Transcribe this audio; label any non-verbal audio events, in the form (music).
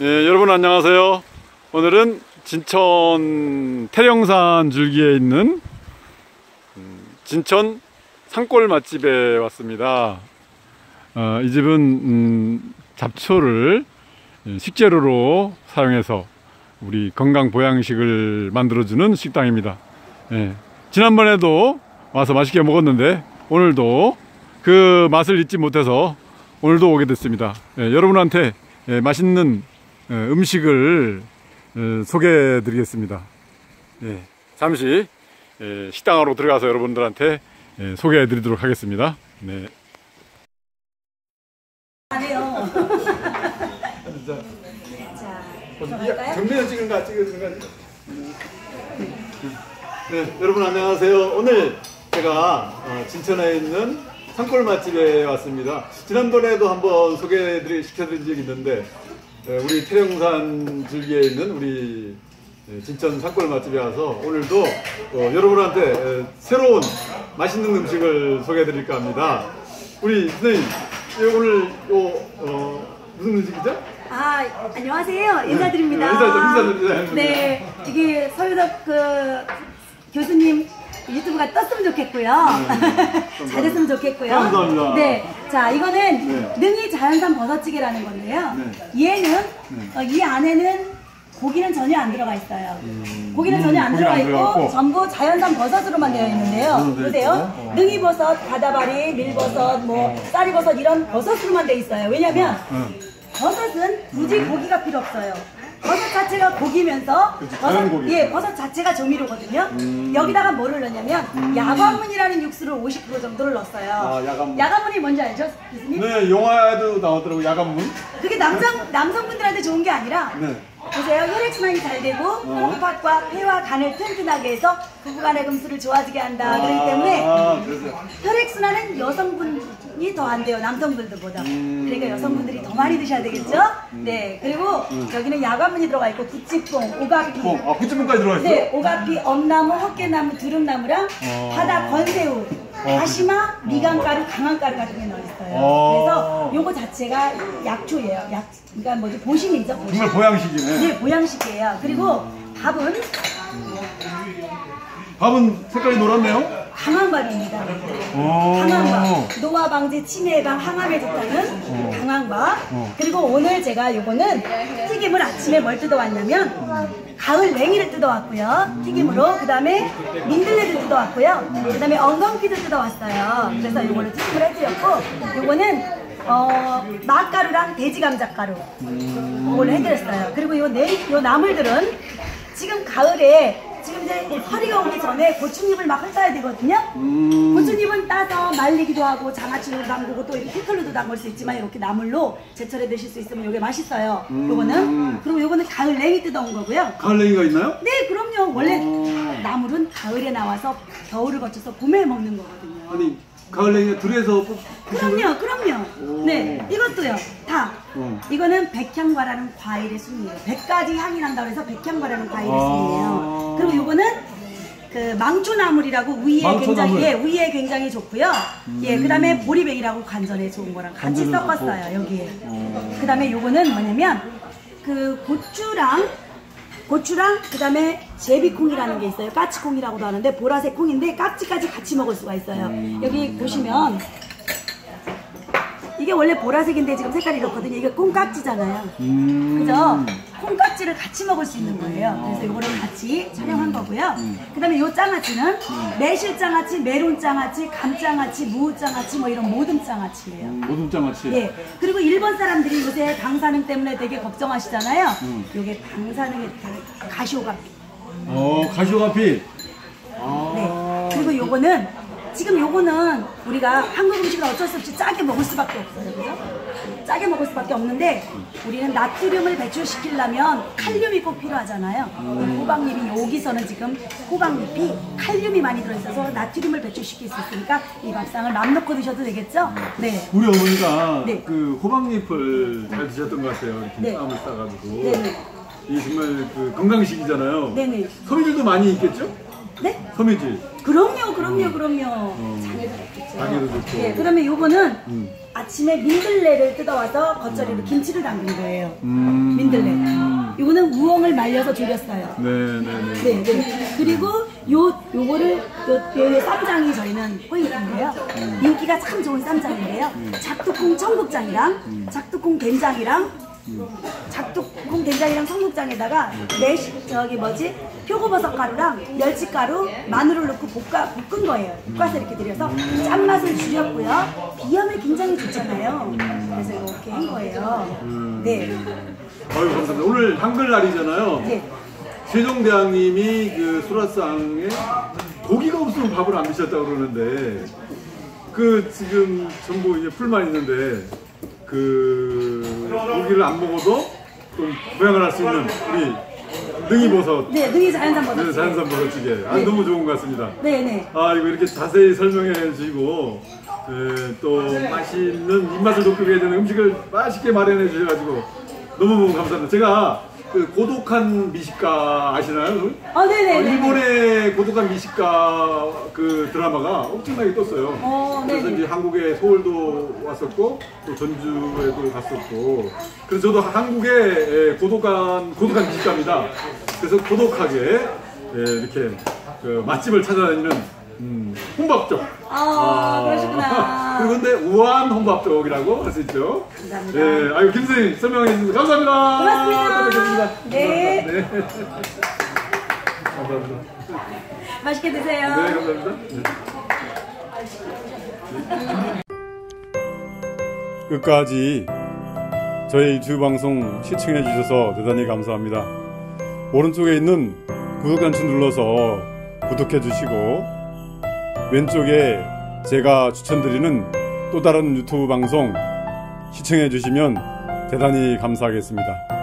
예, 여러분 안녕하세요. 오늘은 진천 태령산 줄기에 있는 음, 진천 산골 맛집에 왔습니다. 어, 이 집은 음, 잡초를 식재료로 사용해서 우리 건강 보양식을 만들어주는 식당입니다. 예, 지난번에도 와서 맛있게 먹었는데 오늘도 그 맛을 잊지 못해서 오늘도 오게 됐습니다. 예, 여러분한테 예, 맛있는 어, 음식을 어, 소개해 드리겠습니다. 예, 잠시 예, 식당으로 들어가서 여러분들한테 예, 소개해 드리도록 하겠습니다. 네. 안 해요. 자, 들어갈까요? 정면 찍은가 찍은가 네, 여러분 안녕하세요. 오늘 제가 어, 진천에 있는 산골 맛집에 왔습니다. 지난번에도 한번 소개해 시켜드린 적이 있는데 에, 우리 태령산 줄기에 있는 우리 에, 진천 산골 맛집에 와서 오늘도 어, 여러분한테 에, 새로운 맛있는 음식을 소개해 드릴까 합니다. 우리 선생님 이 오늘 요 어, 무슨 음식이죠? 아, 안녕하세요. 인사드립니다. 네, 인사 좀, 인사 좀 해주세요. 네, 이게 서유덕 그 교수님 유튜브가 떴으면 좋겠고요. (laughs) 잘 됐으면 좋겠고요. 네, 감사합니다. 네, 자, 이거는 네. 능이 자연산 버섯찌개라는 건데요. 네. 얘는 어, 이 안에는 고기는 전혀 안 들어가 있어요. 고기는 음, 전혀 안 고기는 들어가 안 있고 들어갔고. 전부 자연산 버섯으로만 되어 있는데요. 음, 네, 보세요. 어. 능이버섯, 바다바리, 밀버섯, 뭐 쌀이버섯 이런 버섯으로만 되어 있어요. 왜냐면 응. 버섯은 굳이 고기가 필요 없어요. 버섯 자체가 고기면서 그치, 버섯, 고기. 예, 버섯 자체가 조미료거든요. 음. 여기다가 뭐를 넣냐면 야관문이라는 육수를 50% 정도를 넣었어요. 아, 야관문. 야관문이 뭔지 알죠, 교수님? 네, 영화에도 나오더라고 야간문. 그게 남성 남성분들한테 좋은 게 아니라 네. 보세요. 혈액순환이 잘 되고 콩팥과 폐와 간을 튼튼하게 해서 부부간의 금수를 좋아지게 한다. 그렇기 때문에 아, 혈액순환은 여성분이 더 안 돼요. 남성분들보다. 음. 그러니까 여성분들이 더 많이 드셔야 되겠죠? 네. 그리고 여기는 야관문이 들어가 있고 구찌뽕 오가피. 어, 아, 구찌문까지 들어가 있어요? 네 오가피 엄나무 헛개나무 두릅나무랑 어. 바다 건새우 다시마 미간가루 강황가루 같은 게 넣어 있어요. 어. 그래서 요거 자체가 약초예요. 약 그러니까 뭐지 보신이죠 보신 정말 보양식이네. 네 보양식이에요. 그리고 밥은 밥은 색깔이 노랗네요. 강황밥입니다. 오. 강황밥. 노화 방지 치매 예방 항암에 좋다는 강황밥. 어. 그리고 오늘 제가 요거는 튀김을 아침에 뭘 뜯어왔냐면 가을 냉이를 뜯어왔고요. 튀김으로 그 다음에 민들레도 뜯어왔고요. 그 다음에 엉겅퀴도 뜯어왔어요. 그래서 요거를 튀김을 해드렸고 요거는 어, 맛가루랑 돼지 감자가루. 그걸 해드렸어요. 그리고 요, 네, 요 나물들은 지금 가을에 지금 이제 허리가 오기 전에 고추잎을 막 훑어야 되거든요 음. 고추잎은 따서 말리기도 하고 장아찌로 담그고 또 이렇게 피클로도 담글 수 있지만 이렇게 나물로 제철에 드실 수 있으면 이게 맛있어요. 음. 요거는 그리고 요거는 가을 냉이 뜯어온 거고요. 가을 냉이가 있나요? 네, 그럼요. 원래 어. 나물은 가을에 나와서 겨울을 거쳐서 봄에 먹는 거거든요. 아니, 가을냉이가 들에서 뽑- 그럼요, 그럼요. 오. 네, 이것도요. 다. 어. 이거는 백향과라는 과일의 순이에요. 100가지 향이 난다고 해서 백향과라는 과일의 아. 순이에요. 그리고 요거는 그 망초나물이라고 위에 망초나물. 굉장히 예, 위에 굉장히 좋고요. 예, 그다음에 보리뱅이라고 관전에 좋은 거랑 같이 섞었어요 좋고. 여기에. 어. 그다음에 요거는 뭐냐면 그 고추랑 고추랑 그 다음에 제비콩이라는 게 있어요. 까치콩이라고도 하는데 보라색 콩인데 깍지까지 같이 먹을 수가 있어요. 여기 보시면 이게 원래 보라색인데 지금 색깔이 이렇거든요. 이게 콩깍지잖아요. 음. 그죠? 콩깍지를 같이 먹을 수 있는 거예요. 그래서 이거를 같이 촬영한 거고요. 그 다음에 요 장아찌는 매실장아찌, 메론장아찌, 감장아찌, 무장아찌 뭐 이런 모든 장아찌예요. 모둠장아찌. 예. 그리고 일본 사람들이 요새 방사능 때문에 되게 걱정하시잖아요. 요게 방사능에 다 가시오가피. 어, 가시오가피. 아. 네. 그리고 요거는 지금 요거는 우리가 한국 음식을 어쩔 수 없이 짜게 먹을 수밖에 없어요. 그죠? 짜게 먹을 수밖에 없는데 우리는 나트륨을 배출시키려면 칼륨이 꼭 필요하잖아요. 이 호박잎이 여기서는 지금 호박잎이 칼륨이 많이 들어있어서 나트륨을 배출시킬 수 있으니까 이 밥상을 맘 놓고 드셔도 되겠죠? 네. 우리 어머니가 네. 그 호박잎을 잘 드셨던 것 같아요. 이렇게 네. 쌈을 싸가지고. 네네. 이게 정말 그 건강식이잖아요. 네네. 소미질도 많이 있겠죠? 네? 소미질. 그럼요, 그럼요, 그럼요. 장에도 좋겠죠. 장에도 좋고. 예, 그러면 요거는 음. 아, 아침에 민들레를 뜯어와서 겉절이로 김치를 담근 거예요. 음. 민들레. 이거는 우엉을 말려서 졸였어요. 네 네 네. 네, 네. 그리고 요, 요거를, 요, 요 쌈장이 저희는 포인트인데요. 인기가 참 좋은 쌈장인데요. 작두콩 청국장이랑, 작두콩 된장이랑, 작두콩 된장이랑 청국장에다가 매시, 저기 뭐지? 표고버섯 가루랑 멸치 가루, 마늘을 넣고 볶아, 볶은 거예요. 볶아서 이렇게 드려서 짠맛을 줄였고요. 비염에 굉장히 좋잖아요. 그래서 이렇게 한 거예요. 네. 아유 감사합니다. 오늘 한글날이잖아요. 네. 세종대왕님이 그 수라상에 고기가 없으면 밥을 안 드셨다고 그러는데 그 지금 전부 이제 풀만 있는데 그 고기를 안 먹어도 좀 보양을 할 수 있는 우리 능이버섯 네, 능이 자연산 버섯. 네, 자연산 버섯찌개 아, 네. 너무 좋은 것 같습니다. 네, 네. 아 이거 이렇게 자세히 설명해 주시고 에, 또 맛있는 입맛을 돋구게 되는 음식을 맛있게 마련해 주셔가지고 너무 너무 감사합니다. 제가 그 고독한 미식가 아시나요? 어, 네네. 어, 일본의 고독한 미식가 그 드라마가 엄청나게 떴어요. 어, 그래서. 이제 한국에 서울도 왔었고 또 전주에도 갔었고 그래서 저도 한국의 에, 고독한 고독한 미식가입니다. 그래서 고독하게 에, 이렇게 그 맛집을 찾아다니는 음, 혼밥족. 아, 그러시구나. 그리고 근데 우아한 혼밥족이라고 할 수 있죠. 감사합니다. 네, 아유 김 선생님 설명해 주셔서 감사합니다. 고맙습니다. 또 뵙겠습니다. 네. 네. 감사합니다. 맛있게 드세요. 네, 감사합니다. 네. 끝까지 저희 유튜브 방송 시청해 주셔서 대단히 감사합니다. 오른쪽에 있는 구독 단추 눌러서 구독해 주시고 왼쪽에 제가 추천드리는 또 다른 유튜브 방송 시청해 주시면 대단히 감사하겠습니다.